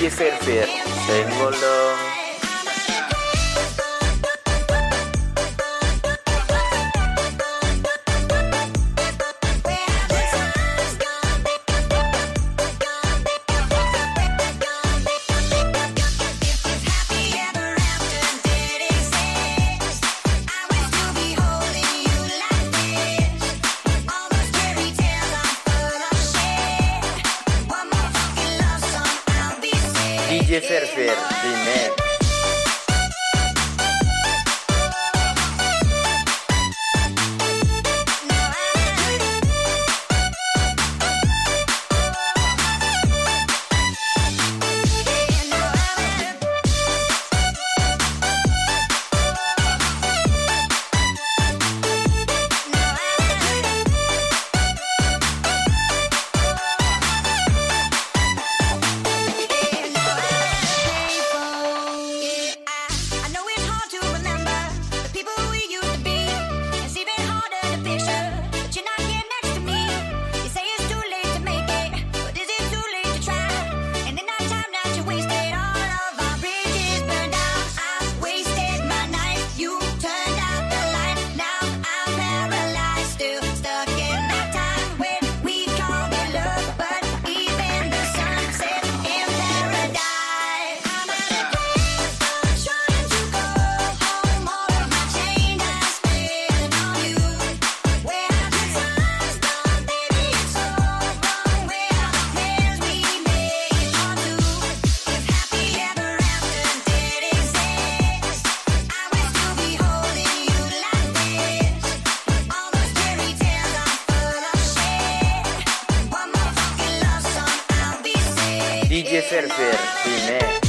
DJ Fair DJ Fair. Fair yeah. Yeserfer, dime.